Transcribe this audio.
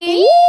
Hey.